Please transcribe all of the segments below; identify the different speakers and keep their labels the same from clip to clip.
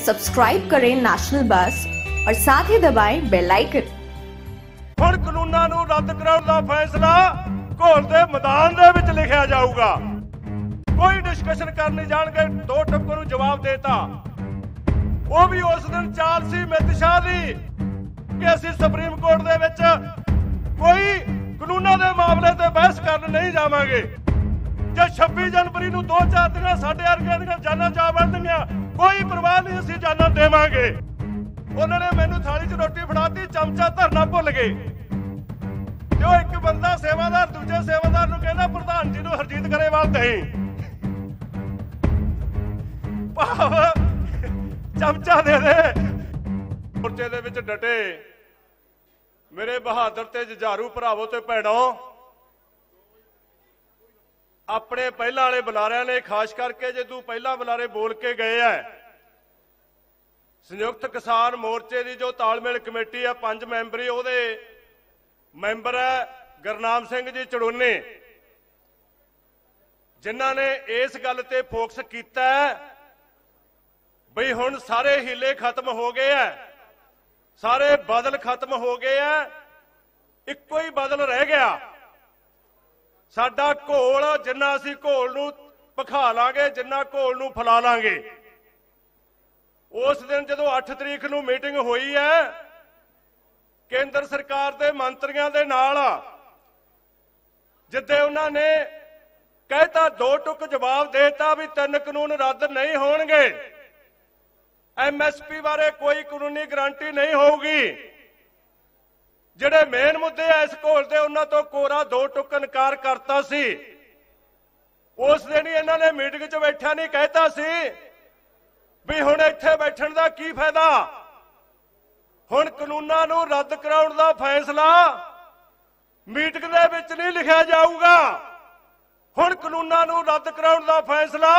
Speaker 1: Subscribe करें national बस और साथ ही दबाएं बेल आइकन
Speaker 2: ਹੁਣ ਕਾਨੂੰਨਾਂ ਨੂੰ ਰੱਦ ਕਰਾਉਣ ਦਾ ਫੈਸਲਾ ਘੋਲ ਦੇ ਮੈਦਾਨ ਦੇ ਵਿੱਚ ਲਿਖਿਆ ਜਾਊਗਾ ਕੋਈ ਡਿਸਕਸ਼ਨ ਕਰਨ ਨਹੀਂ ਜਾਣਗੇ ਦੋ ਟੱਕਰ ਨੂੰ ਜਵਾਬ ਦੇਤਾ ਉਹ ਵੀ ਉਸ ਦਿਨ ਚਾਲ ਸੀ ਮਿਤ ਸ਼ਾਹ ਦੀ ਕਿ ਅਸੀਂ ਸੁਪਰੀਮ ਕੋਰਟ ਦੇ ਵਿੱਚ ਕੋਈ ਕਾਨੂੰਨਾਂ ਦੇ ਮਾਮਲੇ ਤੇ ਬਹਿਸ ਕਰਨ ਨਹੀਂ ਜਾਵਾਂਗੇ ਜੇ 26 ਜਨਵਰੀ ਨੂੰ ਦੋ ਚਾਰ ਦਿਨਾਂ ਸਾਡੇ ਵਰਗਿਆਂ ਦੀਆਂ ਜਾਨਾਂ ਜਾ ਵੜਨਗੀਆਂ ਕੋਈ ਪਰਵਾਹ ਨਹੀਂ, ਅਸੀਂ ਜਾਨਾਂ ਦੇਵਾਂਗੇ। ਉਹਨਾਂ ਨੇ ਮੈਨੂੰ ਥਾਲੀ 'ਚ ਰੋਟੀ ਫੜਾਤੀ, ਚਮਚਾ ਧਰਨਾ ਭੁੱਲ ਗਏ। ਤੇ ਇੱਕ ਬੰਦਾ ਸੇਵਾਦਾਰ, ਦੂਜੇ ਸੇਵਾਦਾਰ ਨੂੰ ਕਹਿੰਦਾ, ਪ੍ਰਧਾਨ ਜੀ ਨੂੰ ਹਰਜੀਤ ਗਰੇਵਾਲ ਦਹੀਂ ਭਾਵ, ਚਮਚਾ ਦੇ ਦੇ। ਮੋਰਚੇ ਦੇ ਵਿੱਚ ਡਟੇ। ਮੇਰੇ ਬਹਾਦਰ ਤੇ ਜੁਝਾਰੂ ਭਰਾਵੋ ਤੇ ਭੈਣੋ ਆਪਣੇ ਪਹਿਲਾਂ ਵਾਲੇ ਬੁਲਾਰਿਆਂ ਨੇ ਖਾਸ ਕਰਕੇ ਜੇ ਤੂੰ ਪਹਿਲਾਂ ਬੁਲਾਰੇ ਬੋਲ ਕੇ ਗਏ ਐ। ਸੰਯੁਕਤ ਕਿਸਾਨ ਮੋਰਚੇ ਦੀ ਜੋ ਤਾਲਮੇਲ ਕਮੇਟੀ ਆ, ਪੰਜ ਮੈਂਬਰੀ, ਉਹਦੇ ਮੈਂਬਰ ਹੈ ਗਰਨਾਮ ਸਿੰਘ ਜੀ ਚੜੋਨੇ। ਜਿਨ੍ਹਾਂ ਨੇ ਇਸ ਗੱਲ ਤੇ ਫੋਕਸ ਕੀਤਾ ਹੈ ਬਈ ਹੁਣ ਸਾਰੇ ਹੀਲੇ ਖਤਮ ਹੋ ਗਏ ਐ। ਸਾਰੇ ਬਦਲ ਖਤਮ ਹੋ ਗਏ ਐ। ਇੱਕੋ ਹੀ ਬਦਲ ਰਹਿ ਗਿਆ। ਸਾਡਾ ਘੋਲ, ਜਿੰਨਾ ਅਸੀਂ ਘੋਲ ਨੂੰ ਪਖਾ ਲਾਂਗੇ, ਜਿੰਨਾ ਘੋਲ ਨੂੰ ਫਲਾ ਲਾਂਗੇ। ਉਸ ਦਿਨ ਜਦੋਂ 8 ਤਰੀਕ ਨੂੰ ਮੀਟਿੰਗ ਹੋਈ ਹੈ, ਕੇਂਦਰ ਸਰਕਾਰ ਦੇ ਮੰਤਰੀਆਂ ਦੇ ਨਾਲ, ਜਿੱਦੇ ਉਹਨਾਂ ਨੇ ਕਹਿਤਾ, ਦੋ ਟੁਕ ਜਵਾਬ ਦੇਤਾ ਵੀ ਤਿੰਨ ਕਾਨੂੰਨ ਰੱਦ ਨਹੀਂ ਹੋਣਗੇ। ਐਮਐਸਪੀ ਬਾਰੇ ਕੋਈ ਕਾਨੂੰਨੀ ਗਾਰੰਟੀ ਨਹੀਂ ਹੋਊਗੀ। ਜਿਹੜੇ ਮੇਨ ਮੁੱਦੇ ਐ ਇਸ ਘੋਲ ਦੇ ਉਹਨਾਂ ਤੋਂ ਕੋਰਾ ਦੋ ਟੁੱਕ ਇਨਕਾਰ ਕਰਤਾ ਸੀ। ਉਸ ਦਿਨ ਹੀ ਇਹਨਾਂ ਨੇ ਮੀਟਿੰਗ 'ਚ ਬੈਠਿਆ ਨਹੀਂ ਕਹਿਤਾ ਸੀ ਵੀ ਹੁਣ ਇੱਥੇ ਬੈਠਣ ਦਾ ਕੀ ਫਾਇਦਾ? ਹੁਣ ਕਾਨੂੰਨਾਂ ਨੂੰ ਰੱਦ ਕਰਾਉਣ ਦਾ ਫੈਸਲਾ ਮੀਟਿੰਗ ਦੇ ਵਿੱਚ ਨਹੀਂ ਲਿਖਿਆ ਜਾਊਗਾ। ਹੁਣ ਕਾਨੂੰਨਾਂ ਨੂੰ ਰੱਦ ਕਰਾਉਣ ਦਾ ਫੈਸਲਾ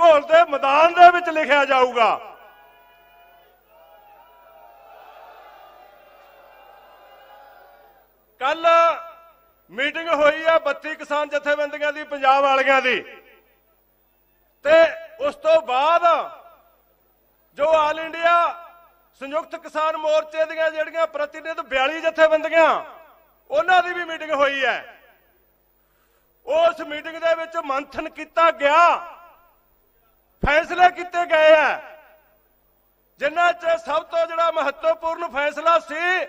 Speaker 2: ਘੋਲ ਦੇ ਮੈਦਾਨ ਦੇ ਵਿੱਚ ਲਿਖਿਆ ਜਾਊਗਾ। ਕੱਲ ਮੀਟਿੰਗ ਹੋਈ ਆ 32 ਕਿਸਾਨ ਜਥੇਬੰਦੀਆਂ ਦੀ, ਪੰਜਾਬ ਵਾਲੀਆਂ ਦੀ। ਤੇ ਉਸ ਤੋਂ ਬਾਅਦ ਜੋ ਆਲ ਇੰਡੀਆ ਸੰਯੁਕਤ ਕਿਸਾਨ ਮੋਰਚੇ ਦੀਆਂ ਜਿਹੜੀਆਂ ਪ੍ਰਤੀਨਿਧ 42 ਜਥੇਬੰਦੀਆਂ, ਉਹਨਾਂ ਦੀ ਵੀ ਮੀਟਿੰਗ ਹੋਈ ਹੈ। ਉਸ ਮੀਟਿੰਗ ਦੇ ਵਿੱਚ ਮੰਥਨ ਕੀਤਾ ਗਿਆ। ਫੈਸਲੇ ਕੀਤੇ ਗਏ ਆ। ਜਿਨ੍ਹਾਂ 'ਚ ਸਭ ਤੋਂ ਜਿਹੜਾ ਮਹੱਤਵਪੂਰਨ ਫੈਸਲਾ ਸੀ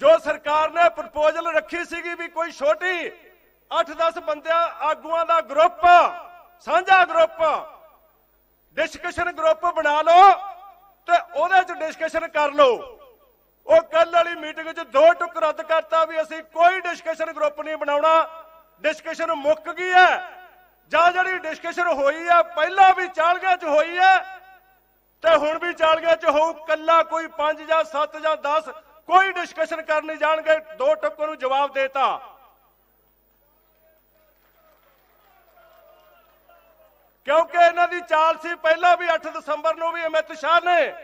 Speaker 2: ਜੋ ਸਰਕਾਰ ਨੇ ਪ੍ਰਪੋਜ਼ਲ ਰੱਖੀ ਸੀਗੀ ਵੀ ਕੋਈ ਛੋਟੀ 8-10 ਬੰਦਿਆਂ ਆਗੂਆਂ ਦਾ ਗਰੁੱਪ ਸਾਂਝਾ ਗਰੁੱਪ ਡਿਸਕਸ਼ਨ ਗਰੁੱਪ ਬਣਾ ਲਓ ਤੇ ਉਹਦੇ 'ਚ ਡਿਸਕਸ਼ਨ ਕਰ ਲਓ। ਉਹ ਕੱਲ ਵਾਲੀ ਮੀਟਿੰਗ 'ਚ ਦੋ ਟੁਕ ਰੱਦ ਕਰਤਾ ਵੀ ਅਸੀਂ ਕੋਈ ਡਿਸਕਸ਼ਨ ਗਰੁੱਪ ਨਹੀਂ ਬਣਾਉਣਾ। ਡਿਸਕਸ਼ਨ ਮੁੱਕ ਗਈ ਹੈ। ਜਾਂ ਜਿਹੜੀ ਡਿਸਕਸ਼ਨ ਹੋਈ ਹੈ, ਪਹਿਲਾਂ ਵੀ ਚਾਲਗਾ 'ਚ ਹੋਈ ਹੈ, ਤੇ ਹੁਣ ਵੀ ਚਾਲਗਾ 'ਚ ਹੋਊ। ਕੱਲਾ ਕੋਈ 5 ਜਾਂ 7 ਜਾਂ 10 ਕੋਈ ਡਿਸਕਸ਼ਨ ਕਰਨ ਨਹੀਂ ਜਾਣਗੇ। ਦੋ ਟੁੱਕ ਨੂੰ ਜਵਾਬ ਦੇਤਾ। ਕਿਉਂਕਿ ਇਹਨਾਂ ਦੀ ਚਾਲ ਸੀ, ਪਹਿਲਾਂ ਵੀ 8 ਦਸੰਬਰ ਨੂੰ ਵੀ ਅਮਿਤ ਸ਼ਾਹ ਨੇ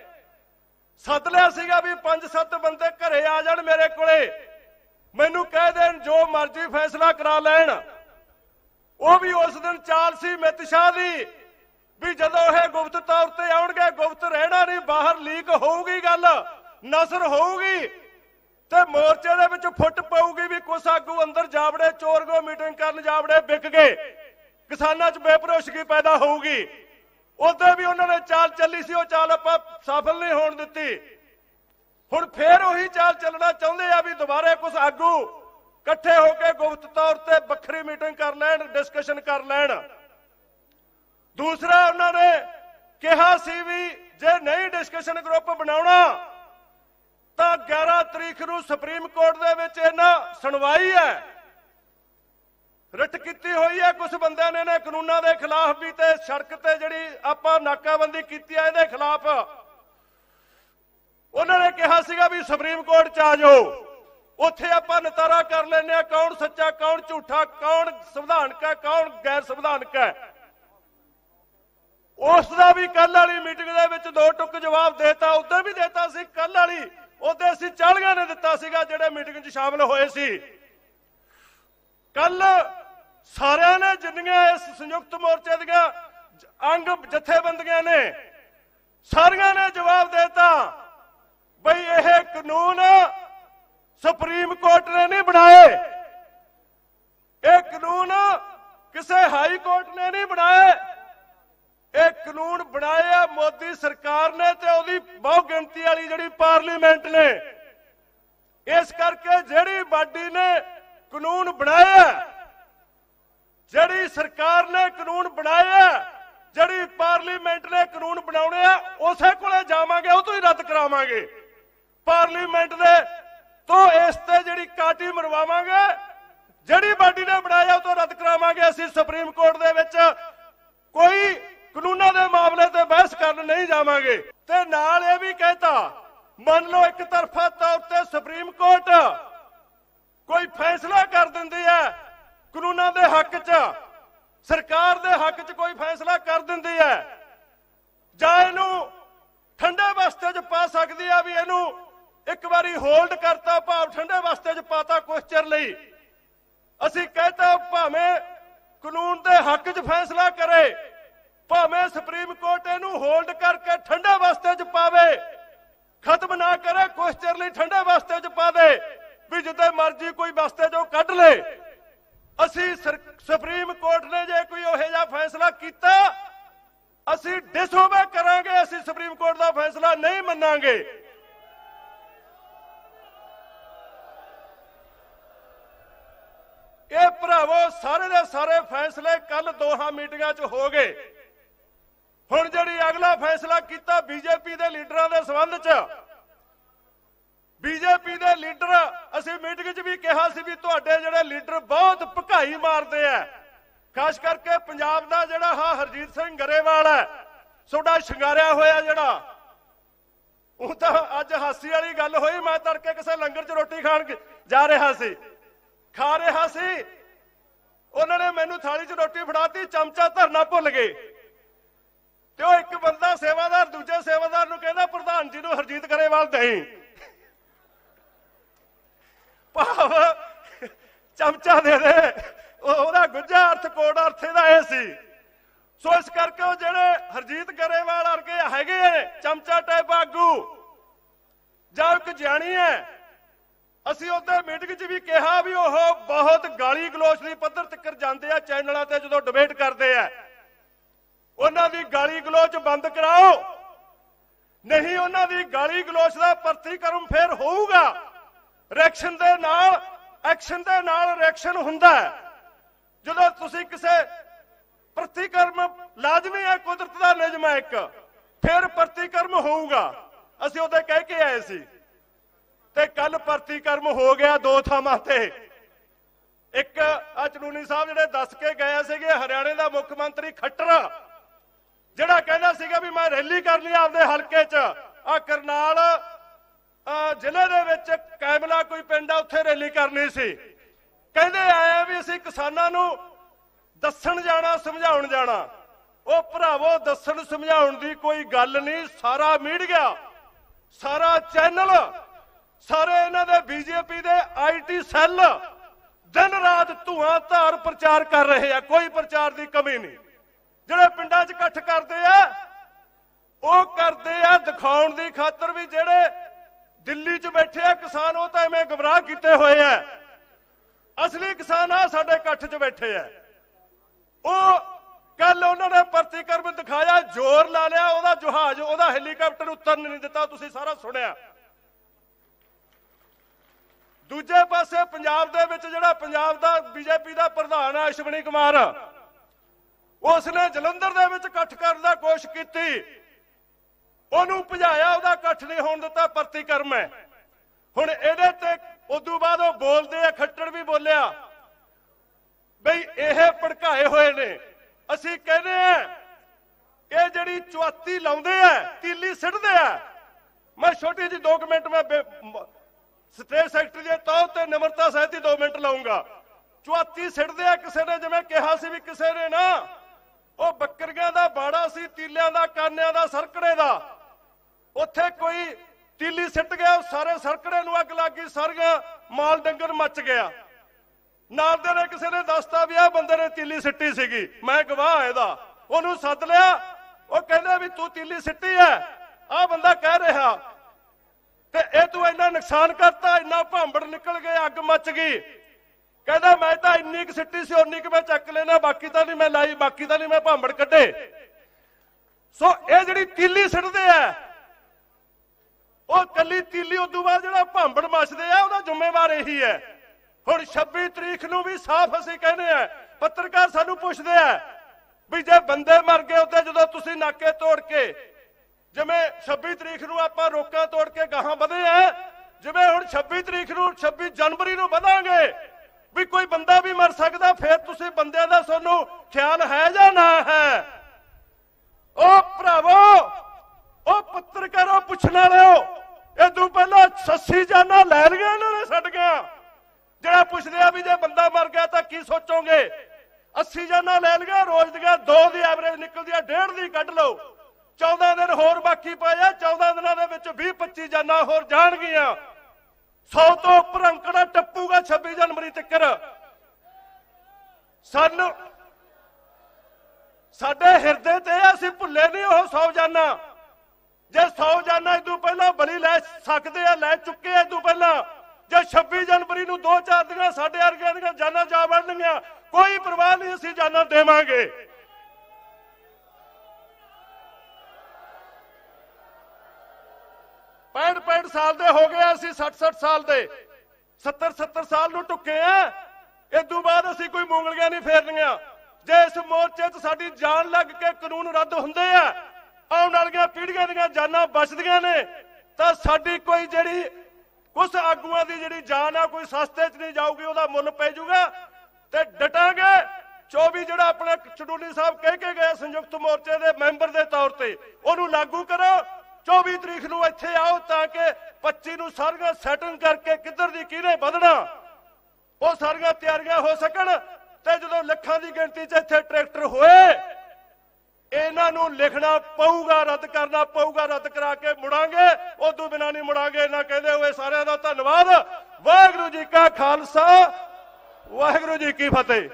Speaker 2: ਸੱਦ ਲਿਆ ਸੀਗਾ ਵੀ 5-7 ਬੰਦੇ ਘਰੇ ਆ ਜਾਣ ਮੇਰੇ ਕੋਲੇ। ਮੈਨੂੰ ਕਹਿ ਦੇਣ, ਜੋ ਮਰਜ਼ੀ ਫੈਸਲਾ ਕਰਾ ਲੈਣ। ਉਹ ਵੀ ਉਸ ਦਿਨ ਚਾਲ ਸੀ ਅਮਿਤ ਸ਼ਾਹ ਦੀ, ਵੀ ਜਦੋਂ ਇਹ ਗੁਪਤ ਤੌਰ ਤੇ ਆਉਣਗੇ, ਗੁਪਤ ਰਹਿਣਾ ਨਹੀਂ, ਬਾਹਰ ਲੀਕ ਹੋਊਗੀ ਗੱਲ। ਨਸਰ ਹੋਊਗੀ ਤੇ ਮੋਰਚੇ ਦੇ ਵਿੱਚ ਫੁੱਟ ਪਊਗੀ ਵੀ ਕੁਛ ਆਗੂ ਅੰਦਰ ਜਾਵੜੇ ਚੋਰਗੋ ਮੀਟਿੰਗ ਕਰਨ ਜਾਵੜੇ, ਵਿਕ ਗਏ। ਕਿਸਾਨਾਂ 'ਚ ਬੇਭਰੋਸਗੀ ਪੈਦਾ ਹੋਊਗੀ। ਉਦੋਂ ਵੀ ਉਹਨਾਂ ਨੇ ਚਾਲ ਚੱਲੀ ਸੀ, ਉਹ ਚਾਲ ਆਪਾਂ ਸਫਲ ਨਹੀਂ ਹੋਣ ਦਿੱਤੀ। ਹੁਣ ਫੇਰ ਉਹੀ ਚਾਲ ਚੱਲਣਾ ਚਾਹੁੰਦੇ ਆ ਵੀ ਦੁਬਾਰੇ ਕੁਝ ਆਗੂ ਇਕੱਠੇ ਹੋ ਕੇ ਗੁਪਤ ਤੌਰ ਤੇ ਵੱਖਰੀ ਮੀਟਿੰਗ ਕਰ ਲੈਣ, ਡਿਸਕਸ਼ਨ ਕਰ ਲੈਣ। ਦੂਸਰਾ, ਉਹਨਾਂ ਨੇ ਕਿਹਾ ਸੀ ਵੀ ਜੇ ਨਹੀਂ ਡਿਸਕਸ਼ਨ ਗਰੁੱਪ ਬਣਾਉਣਾ ਤਾਂ 11 ਤਰੀਕ ਨੂੰ ਸੁਪਰੀਮ ਕੋਰਟ ਦੇ ਵਿੱਚ ਇਹਨਾਂ ਸੁਣਵਾਈ ਹੈ। ਰਿਟ ਕੀਤੀ ਹੋਈ ਹੈ। ਕੁਝ ਬੰਦਿਆਂ ਨੇ ਨੇ ਕਾਨੂੰਨਾਂ ਦੇ ਖਿਲਾਫ ਵੀ ਤੇ ਸੜਕ ਤੇ ਜਿਹੜੀ ਆਪਾਂ ਨਾਕਾਬੰਦੀ ਕੀਤੀ ਹੈ, ਇਹਦੇ ਖਿਲਾਫ। ਉਹਨਾਂ ਨੇ ਕਿਹਾ ਸੀਗਾ ਵੀ ਸੁਪਰੀਮ ਕੋਰਟ ਚ ਆ ਜਾਓ। ਉੱਥੇ ਆਪਾਂ ਨਤਾਰਾ ਕਰ ਲੈਨੇ ਆ ਕੌਣ ਸੱਚਾ, ਕੌਣ ਝੂਠਾ, ਕੌਣ ਸੰਵਿਧਾਨਕ ਹੈ, ਕੌਣ ਗੈਰ ਸੰਵਿਧਾਨਕ ਹੈ। ਉਸ ਦਾ ਵੀ ਕੱਲ ਵਾਲੀ ਮੀਟਿੰਗ ਦੇ ਵਿੱਚ ਦੋ ਟੁੱਕ ਜਵਾਬ ਦੇਤਾ ਉਦੋਂ ਵੀ ਦੇਤਾ ਸੀ ਕੱਲ ਵਾਲੀ। ਉਹਦੇ ਅਸੀਂ ਚਾਲੀਆਂ ਨੇ ਦਿੱਤਾ ਸੀਗਾ ਜਿਹੜੇ ਮੀਟਿੰਗ 'ਚ ਸ਼ਾਮਲ ਹੋਏ ਸੀ। ਕੱਲ ਸਾਰਿਆਂ ਨੇ ਜਿੰਨੀਆਂ ਇਸ ਸੰਯੁਕਤ ਮੋਰਚੇ ਦੀਆਂ ਅੰਗ ਜਥੇਬੰਦੀਆਂ ਨੇ, ਸਾਰੀਆਂ ਨੇ ਜਵਾਬ ਦਿੱਤਾ ਬਈ ਇਹ ਕਾਨੂੰਨ ਸੁਪਰੀਮ ਕੋਰਟ ਨੇ ਨਹੀਂ ਬਣਾਏ। ਇਹ ਕਾਨੂੰਨ ਕਿਸੇ ਹਾਈ ਕੋਰਟ ਨੇ ਨਹੀਂ ਬਣਾਏ। ਇਹ ਕਾਨੂੰਨ ਬਣਾਏ ਆ, ਮੋਦੀ ਸਰਕਾਰ ਨੇ ਤੇ ਉਹਦੀ ਬਹੁ ਗਿਣਤੀ ਵਾਲੀ ਜਿਹੜੀ ਪਾਰਲੀਮੈਂਟ ਨੇ। ਇਸ ਕਰਕੇ ਜਿਹੜੀ ਬਾਡੀ ਨੇ ਕਾਨੂੰਨ ਬਣਾਇਆ ਜਿਹੜੀ ਸਰਕਾਰ ਨੇ ਕਾਨੂੰਨ ਬਣਾਇਆ ਜਿਹੜੀ ਪਾਰਲੀਮੈਂਟ ਨੇ ਕਾਨੂੰਨ ਬਣਾਉਣੇ ਆ, ਉਸੇ ਕੋਲੇ ਜਾਵਾਂਗੇ, ਉਹ ਤੋਂ ਹੀ ਰੱਦ ਕਰਾਵਾਂਗੇ। ਪਾਰਲੀਮੈਂਟ ਦੇ ਤੋਂ ਇਸ ਤੇ ਜਿਹੜੀ ਕਾਟੀ ਮਰਵਾਵਾਂਗੇ, ਜਿਹੜੀ ਬਾਡੀ ਨੇ ਬਣਾਇਆ, ਉਹ ਤੋਂ ਰੱਦ ਕਰਾਵਾਂਗੇ ਅਸੀਂ ਸੁਪਰੀਮ ਕੋਰਟ ਦੇ ਵਿੱਚ। ਕੋਈ ਕਾਨੂੰਨਾਂ ਦੇ ਮਾਮਲੇ ਤੇ ਬਹਿਸ ਕਰਨ ਨਹੀਂ ਜਾਵਾਂਗੇ। ਤੇ ਨਾਲ ਇਹ ਵੀ ਕਹਿਤਾ, ਮੰਨ ਲਓ ਇੱਕ ਤਰਫਾ ਤੌਰ ਤੇ ਸੁਪਰੀਮ ਕੋਰਟ ਕੋਈ ਫੈਸਲਾ ਕਰ ਦਿੰਦੀ ਹੈ ਕਾਨੂੰਨਾਂ ਦੇ ਹੱਕ 'ਚ, ਸਰਕਾਰ ਦੇ ਹੱਕ 'ਚ ਕੋਈ ਫੈਸਲਾ ਕਰ ਦਿੰਦੀ ਹੈ। ਜਾਂ ਇਹਨੂੰ ਠੰਡੇ ਬਸਤੇ 'ਚ ਪਾ ਸਕਦੀ ਆ ਵੀ ਇਹਨੂੰ ਇੱਕ ਵਾਰੀ ਹੋਲਡ ਕਰਤਾ ਭਾਵ ਠੰਡੇ ਬਸਤੇ 'ਚ ਪਾਤਾ ਕੁਛ ਚਿਰ ਲਈ। ਅਸੀਂ ਕਹਤਾ ਭਾਵੇਂ ਕਾਨੂੰਨ ਦੇ ਹੱਕ 'ਚ ਫੈਸਲਾ ਕਰੇ ਭਾਵੇਂ ਸੁਪਰੀਮ ਕੋਰਟ ਇਹਨੂੰ ਹੋਲਡ ਕਰਕੇ ਠੰਡੇ ਵਾਸਤੇ 'ਚ ਪਾਵੇ, ਖਤਮ ਨਾ ਕਰੇ ਕੁਛ ਚਿਰ ਲਈ ਠੰਡੇ ਬਸਤੇ 'ਚ ਪਾ ਦੇ, ਵੀ ਜਿੱਦੇ ਮਰਜ਼ੀ ਕੋਈ ਬਸਤੇ 'ਚੋਂ ਕੱਢ ਲੇ। ਅਸੀਂ ਸੁਪਰੀਮ ਕੋਰਟ ਨੇ ਜੇ ਕੋਈ ਉਹੋ ਜਿਹਾ ਫੈਸਲਾ ਕੀਤਾ, ਅਸੀਂ ਡਿਸਓਬੇ ਕਰਾਂਗੇ, ਅਸੀਂ ਸੁਪਰੀਮ ਕੋਰਟ ਦਾ ਫੈਸਲਾ ਨਹੀਂ ਮੰਨਾਂਗੇ। ਇਹ ਭਰਾਵੋ, ਸਾਰੇ ਦੇ ਸਾਰੇ ਫੈਸਲੇ ਕੱਲ ਦੋਹਾਂ ਮੀਟਿੰਗਾਂ 'ਚ ਹੋ ਗਏ। ਹੁਣ ਜਿਹੜੀ ਅਗਲਾ ਫੈਸਲਾ ਕੀਤਾ ਬੀਜੇਪੀ ਦੇ ਲੀਡਰਾਂ ਦੇ ਸੰਬੰਧ 'ਚ, ਬੀਜੇਪੀ ਦੇ ਲੀਡਰ, ਅਸੀਂ ਮੀਟਿੰਗ 'ਚ ਵੀ ਕਿਹਾ ਸੀ ਵੀ ਤੁਹਾਡੇ ਜਿਹੜੇ ਲੀਡਰ ਬਹੁਤ ਭਕਾਈ ਮਾਰਦੇ ਆ। ਖਾਸ ਕਰਕੇ ਪੰਜਾਬ ਦਾ ਜਿਹੜਾ ਹਾਂ ਹਰਜੀਤ ਸਿੰਘ ਗਰੇਵਾਲ ਹੈ, ਤੁਹਾਡਾ ਸ਼ਿੰਗਾਰਿਆ ਹੋਇਆ ਜਿਹੜਾ, ਉਹ ਤਾਂ ਅੱਜ ਹਾਸੀ ਵਾਲੀ ਗੱਲ ਹੋਈ, ਮੈਂ ਤੜਕੇ ਕਿਸੇ ਲੰਗਰ 'ਚ ਰੋਟੀ ਖਾਣ ਜਾ ਰਿਹਾ ਸੀ। ਖਾ ਰਿਹਾ ਸੀ। ਉਹਨਾਂ ਨੇ ਮੈਨੂੰ ਥਾਲੀ 'ਚ ਰੋਟੀ ਫੜਾਤੀ, ਚਮਚਾ ਧਰਨਾ ਭੁੱਲ ਗਏ। ਤੇ ਉਹ ਇੱਕ ਬੰਦਾ ਸੇਵਾਦਾਰ, ਦੂਜੇ ਸੇਵਾਦਾਰ ਨੂੰ ਕਹਿੰਦਾ, ਪ੍ਰਧਾਨ ਜੀ ਨੂੰ ਹਰਜੀਤ ਗਰੇਵਾਲ ਦੇਈ। ਭਾਵ ਚਮਚਾ ਦੇ ਦੇ ਉਹਦਾ ਗੁੱਜਾ ਅਰਥ, ਕੋਡ ਅਰਥ ਇਹਦਾ ਇਹ ਸੀ। ਸੋ ਇਸ ਕਰਕੇ ਉਹ ਜਿਹੜੇ ਹਰਜੀਤ ਗਰੇਵਾਲ ਵਰਗੇ ਹੈਗੇ ਨੇ, ਚਮਚਾ ਟਾਈਪ ਆਗੂ, ਜਾਂ ਇੱਕ ਜਾਣੀ ਹੈ, ਅਸੀਂ ਉਹਦੇ ਮੀਟਿੰਗ 'ਚ ਵੀ ਕਿਹਾ ਵੀ ਉਹ ਬਹੁਤ ਗਾਲੀ ਗਲੋਚ ਦੀ ਪੱਧਰ ਤੱਕ ਜਾਂਦੇ ਆ, ਚੈਨਲਾਂ ਤੇ ਜਦੋਂ ਡਿਬੇਟ ਕਰਦੇ ਆ। ਉਹਨਾਂ ਦੀ ਗਾਲੀ ਗਲੋਚ ਬੰਦ ਕਰਾਓ। ਨਹੀਂ ਉਹਨਾਂ ਦੀ ਗਾਲੀ ਗਲੋਚ ਦਾ ਪ੍ਰਤੀਕਰਮ ਫੇਰ ਹੋਊਗਾ। ਰਿਐਕਸ਼ਨ ਦੇ ਨਾਲ ਐਕਸ਼ਨ ਦੇ ਨਾਲ ਰਿਐਕਸ਼ਨ ਹੁੰਦਾ ਹੈ। ਜਦੋਂ ਤੁਸੀਂ ਕਿਸੇ ਪ੍ਰਤੀਕਰਮ ਲਾਜ਼ਮੀ ਹੈ, ਕੁਦਰਤ ਦਾ ਨਿਯਮ ਹੈ ਇੱਕ, ਫਿਰ ਪ੍ਰਤੀਕਰਮ ਹੋਊਗਾ। ਅਸੀਂ ਉਹਦੇ ਕਹਿ ਕੇ ਆਏ ਸੀ ਤੇ ਕੱਲ ਪ੍ਰਤੀਕਰਮ ਹੋ ਗਿਆ ਦੋ ਥਾਵਾਂ ਤੇ। ਇੱਕ ਆ ਚਨੂਨੀ ਸਾਹਿਬ ਜਿਹੜੇ ਦੱਸ ਕੇ ਗਏ ਸੀਗੇ, ਹਰਿਆਣੇ ਦਾ ਮੁੱਖ ਮੰਤਰੀ ਖੱਟਰ। ਜਿਹੜਾ ਕਹਿੰਦਾ ਸੀਗਾ ਵੀ ਮੈਂ ਰੈਲੀ ਕਰਨੀ ਆ ਆਪਦੇ ਹਲਕੇ 'ਚ ਆ ਕਰਨਾਲ ਜ਼ਿਲ੍ਹੇ ਦੇ ਵਿੱਚ ਕੈਮਲਾ ਕੋਈ ਪਿੰਡ ਆ, ਉੱਥੇ ਰੈਲੀ ਕਰਨੀ ਸੀ। ਕਹਿੰਦੇ ਆਏ ਵੀ ਅਸੀਂ ਕਿਸਾਨਾਂ ਨੂੰ ਦੱਸਣ ਜਾਣਾ, ਸਮਝਾਉਣ ਜਾਣਾ। ਉਹ ਭਰਾਵੋ, ਦੱਸਣ ਸਮਝਾਉਣ ਦੀ ਕੋਈ ਗੱਲ ਨਹੀਂ, ਸਾਰਾ ਮੀਡੀਆ, ਸਾਰਾ ਚੈਨਲ, ਸਾਰੇ ਇਹਨਾਂ ਦੇ ਬੀਜੇਪੀ ਦੇ ਆਈਟੀ ਸੈੱਲ ਦਿਨ ਰਾਤ ਧੂਆਂ ਧਾਰ ਪ੍ਰਚਾਰ ਕਰ ਰਹੇ ਆ, ਕੋਈ ਪ੍ਰਚਾਰ ਦੀ ਕਮੀ ਨਹੀਂ। ਜਿਹੜੇ ਪਿੰਡਾਂ 'ਚ ਇਕੱਠ ਕਰਦੇ ਆ, ਉਹ ਕਰਦੇ ਆ ਦਿਖਾਉਣ ਦੀ ਖਾਤਰ ਵੀ ਜਿਹੜੇ ਦਿੱਲੀ 'ਚ ਬੈਠੇ ਆ, ਕਿਸਾਨ ਉਹ ਤਾਂ ਐਵੇਂ ਗਮਰਾਹ ਕੀਤੇ ਹੋਏ ਆ। ਅਸਲੀ ਕਿਸਾਨ ਆ, ਸਾਡੇ ਇਕੱਠ 'ਚ ਬੈਠੇ ਆ। ਉਹ ਕੱਲ ਉਹਨਾਂ ਨੇ ਪ੍ਰਤੀਕਰਮ ਦਿਖਾਇਆ, ਜ਼ੋਰ ਲਾ ਲਿਆ, ਉਹਦਾ ਜਹਾਜ਼, ਉਹਦਾ ਹੈਲੀਕਾਪਟਰ ਉਤਰਨ ਨਹੀਂ ਦਿੱਤਾ, ਤੁਸੀਂ ਸਾਰਾ ਸੁਣਿਆ। ਦੂਜੇ ਪਾਸੇ ਪੰਜਾਬ ਦੇ ਵਿੱਚ ਜਿਹੜਾ ਪੰਜਾਬ ਦਾ, ਬੀਜੇਪੀ ਦਾ ਪ੍ਰਧਾਨ ਹੈ ਅਸ਼ਵਨੀ ਕੁਮਾਰ ਉਸ ਨੇ ਜਲੰਧਰ ਦੇ ਵਿੱਚ ਇਕੱਠ ਕਰਨ ਦਾ ਕੋਸ਼ਿਸ਼ ਕੀਤੀ। ਉਹਨੂੰ ਭਜਾਇਆ, ਉਹਦਾ ਇਕੱਠ ਨਹੀਂ ਹੋਣ ਦਿੱਤਾ ਪ੍ਰਤੀਕਰਮ ਹੈ ਹੁਣ ਇਹਦੇ ਤੇ ਉਦੋਂ ਬਾਅਦ ਉਹ ਬੋਲਦੇ ਆ, ਖੱਟੜ ਵੀ ਬੋਲਿਆ, ਬਈ ਇਹ ਭੜਕਾਏ ਹੋਏ ਨੇ। ਅਸੀਂ ਕਹਿੰਦੇ ਆ, ਇਹ ਜਿਹੜੀ ਚੁਆਤੀ ਲਾਉਂਦੇ ਆ, ਤੀਲੀ ਸਿੱਟਦੇ ਆ। ਮੈਂ ਛੋਟੀ ਜਿਹੀ 2 ਮਿੰਟ ਮੈਂ ਸਟੇਟ ਸੈਕਟਰੀ ਦੇ ਤੌਰ ਤੇ ਨਮਰਤਾ ਸਾਹਿਬ ਦੀ 2 ਮਿੰਟ ਲਾਉਂਗਾ। ਚੁਆਤੀ ਸਿੱਟਦੇ ਆ ਕਿਸੇ ਨੇ, ਜਿਵੇਂ ਕਿਹਾ ਸੀ ਵੀ ਕਿਸੇ ਨੇ ਨਾ ਉਹ ਬੱਕਰੀਆਂ ਦਾ ਬਾੜਾ ਸੀ, ਤੀਲਿਆਂ ਦਾ, ਕਾਨਿਆਂ ਦਾ, ਸਰਕੜੇ ਦਾ। ਉੱਥੇ ਕੋਈ ਤੀਲੀ ਸਿੱਟ ਗਿਆ, ਉਹ ਸਾਰੇ ਸਰਕੜੇ ਨੂੰ ਅੱਗ ਲੱਗ ਗਈ, ਸਾਰੀਆਂ ਮਾਲ ਡੰਗਰ ਮੱਚ ਗਿਆ। ਨਾਲ ਦੇ ਨੇ ਕਿਸੇ ਨੇ ਦੱਸਤਾ ਵੀ ਆ ਬੰਦੇ ਨੇ ਤੀਲੀ ਸਿੱਟੀ ਸੀਗੀ। ਮੈਂ ਗਵਾਹ ਇਹਦਾ। ਉਹਨੂੰ ਸੱਦ ਲਿਆ। ਉਹ ਕਹਿੰਦੇ ਵੀ ਤੂੰ ਤੀਲੀ ਸਿੱਟੀ ਐ। ਆ ਬੰਦਾ ਕਹਿ ਰਿਹਾ। ਤੇ ਇਹ ਤੂੰ ਇੰਨਾ ਨੁਕਸਾਨ ਕਰਤਾ, ਇੰਨਾ ਭਾਂਬੜ ਨਿਕਲ ਗਏ, ਅੱਗ ਮੱਚ ਗਈ। ਕਹਿੰਦਾ ਮੈਂ ਤਾਂ ਇੰਨੀ ਕੁ ਸਿੱਟੀ ਸੀ ਉਨੀ ਕੁ ਮੈਂ ਚੱਕ ਲੈਣਾ ਬਾਕੀ ਤਾਂ ਨਹੀਂ ਮੈਂ ਲਾਈ, ਬਾਕੀ ਤਾਂ ਨਹੀਂ ਮੈਂ ਭਾਂਬੜ ਕੱਢੇ। ਸੋ ਇਹ ਜਿਹੜੀ ਤੀਲੀ ਸਿੱਟਦੇ ਆ, ਉਹ ਕੱਲੀ ਤੀਲੀ ਉਦੋਂ ਬਾਅਦ ਜਿਹੜਾ ਭਾਂਬੜ ਮੱਚਦੇ ਆ, ਉਹਦਾ ਜ਼ਿੰਮੇਵਾਰ ਇਹੀ ਹੈ। ਹੁਣ 26 ਤਰੀਕ ਨੂੰ ਵੀ ਸਾਫ਼ ਅਸੀਂ ਕਹਿੰਦੇ ਆ, ਪੱਤਰਕਾਰ ਸਾਨੂੰ ਪੁੱਛਦੇ ਆ ਵੀ ਜੇ ਬੰਦੇ ਮਰ ਗਏ ਉੱਤੇ ਜਦੋਂ ਤੁਸੀਂ ਨਾਕੇ ਤੋੜ ਕੇ, ਜਿਵੇਂ 26 ਤਰੀਕ ਨੂੰ ਆਪਾਂ ਰੋਕਾਂ ਤੋੜ ਕੇ ਗਾਹਾਂ ਵਧੇ ਆ, ਜਿਵੇਂ ਹੁਣ 26 ਤਰੀਕ ਨੂੰ 26 ਜਨਵਰੀ ਨੂੰ ਵਧਾਂਗੇ ਵੀ ਕੋਈ ਬੰਦਾ ਵੀ ਮਰ ਸਕਦਾ, ਫਿਰ ਤੁਸੀਂ ਬੰਦਿਆਂ ਦਾ ਤੁਹਾਨੂੰ ਖਿਆਲ ਹੈ ਜਾਂ ਨਾ ਹੈ? ਉਹ ਭਰਾਵੋ ਉਹ ਪੱਤਰਕਾਰੋ ਪੁੱਛਣ ਵਾਲਿਓ, ਇਹ ਤੋਂ ਪਹਿਲਾਂ 80 ਜਾਨਾਂ ਲੈ ਲਈਆਂ ਇਹਨਾਂ ਨੇ ਛੱਡ ਗਿਆ ਜਿਹੜਾ ਪੁੱਛਦੇ ਆ ਵੀ ਜੇ ਬੰਦਾ ਮਰ ਗਿਆ ਤਾਂ ਕੀ ਸੋਚੋਗੇ? 80 ਜਾਨਾਂ ਲੈ ਲਈਆਂ, ਰੋਜ਼ ਦੀਆਂ 2 ਦੀ ਐਵਰੇਜ ਨਿਕਲਦੀ ਆ, ਡੇਢ ਦੀ ਕੱਢ ਲਓ। 14 ਦਿਨ ਹੋਰ ਬਾਕੀ ਪਏ ਆ 14 ਦਿਨਾਂ ਦੇ ਵਿੱਚ 20 25 ਜਾਨਾਂ ਹੋਰ ਜਾਣਗੀਆਂ। 100 ਤੋਂ ਉੱਪਰ ਅੰਕੜਾ ਟੱਪੂਗਾ 26 ਜਨਵਰੀ ਤੱਕ ਸਾਨੂੰ ਸਾਡੇ ਹਿਰਦੇ ਤੇ ਅਸੀਂ ਭੁੱਲੇ ਨਹੀਂ ਉਹ ਸੌ ਜਾਨਾਂ। ਜੇ ਸੌ ਜਾਨਾਂ ਇਦੋਂ ਪਹਿਲਾਂ ਬਲੀ ਲੈ ਸਕਦੇ ਆ, ਲੈ ਚੁੱਕੇ ਆ ਇਦੋਂ ਪਹਿਲਾਂ, ਜੇ 26 ਜਨਵਰੀ ਨੂੰ ਦੋ ਚਾਰ ਦਿਨਾਂ ਸਾਡੇ ਵਰਗਿਆਂ ਦੀਆਂ ਜਾਨਾਂ ਜਾ ਵੜਨਗੀਆਂ, ਕੋਈ ਪਰਵਾਹ ਨਹੀਂ, ਅਸੀਂ ਜਾਨਾਂ ਦੇਵਾਂਗੇ। ਸਾਲ ਦੇ ਹੋ ਗਏ ਅਸੀਂ 60 60 ਸਾਲ ਦੇ। 70 70 ਸਾਲ ਨੂੰ ਟੁੱਕੇ ਆ। ਇਦੋਂ ਬਾਅਦ ਅਸੀਂ ਕੋਈ ਮੂੰਗਲੀਆਂ ਨਹੀਂ ਫੇਰਨੀਆਂ। ਜੇ ਇਸ ਮੋਰਚੇ 'ਚ ਸਾਡੀ ਜਾਨ ਲੱਗ ਕੇ ਕਾਨੂੰਨ ਰੱਦ ਹੁੰਦੇ ਆ, ਆਉਣ ਵਾਲੀਆਂ ਪੀੜ੍ਹੀਆਂ ਦੀਆਂ ਜਾਨਾਂ ਬਚਦੀਆਂ ਨੇ, ਤਾਂ ਸਾਡੀ ਕੋਈ ਜਿਹੜੀ ਕੁਝ ਆਗੂਆਂ ਦੀ ਜਿਹੜੀ ਜਾਨ ਆ, ਕੋਈ ਸਸਤੇ 'ਚ ਨਹੀਂ ਜਾਊਗੀ, ਉਹਦਾ ਮੁੱਲ ਪੈ ਜਾਊਗਾ। ਤੇ ਡਟਾਂਗੇ। 24 ਜਿਹੜਾ ਆਪਣਾ ਚਡੂਲੀ ਸਾਹਿਬ ਕਹਿ ਕੇ ਗਏ ਸੰਯੁਕਤ ਮੋਰਚੇ ਦੇ ਮੈਂਬਰ ਦੇ ਤੌਰ ਤੇ, ਉਹਨੂੰ ਲਾਗੂ ਕਰੋ। 24 ਤਰੀਕ ਨੂੰ ਇੱਥੇ ਆਓ ਤਾਂ ਕਿ 25 ਨੂੰ ਸਾਰੀਆਂ ਸੈਟਿੰਗ ਕਰਕੇ ਕਿੱਧਰ ਦੀ ਕਿਹਨੇ ਵਧਣਾ ਉਹ ਸਾਰੀਆਂ ਤਿਆਰੀਆਂ ਹੋ ਸਕਣ ਤੇ ਜਦੋਂ ਲੱਖਾਂ ਦੀ ਗਿਣਤੀ 'ਚ ਇੱਥੇ ਟਰੈਕਟਰ ਹੋਏ ਇਹਨਾਂ ਨੂੰ ਲਿਖਣਾ ਪਊਗਾ ਰੱਦ ਕਰਨਾ ਪਊਗਾ ਰੱਦ ਕਰਾ ਕੇ ਮੁੜਾਂਗੇ ਉਦੋਂ ਬਿਨਾ ਨਹੀਂ ਮੁੜਾਂਗੇ ਇਹਨਾਂ ਕਹਿੰਦੇ ਹੋਏ ਸਾਰਿਆਂ ਦਾ ਧੰਨਵਾਦ ਵਾਹਿਗੁਰੂ ਜੀ ਕਾ ਖਾਲਸਾ ਵਾਹਿਗੁਰੂ ਜੀ ਕੀ ਫਤਿਹ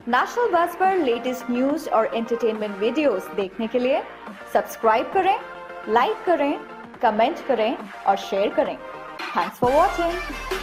Speaker 1: नेशनल बस पर लेटेस्ट न्यूज और एंटरटेनमेंट वीडियोस देखने के लिए सब्सक्राइब करें लाइक करें कमेंट करें और शेयर करें थैंक्स फॉर वॉचिंग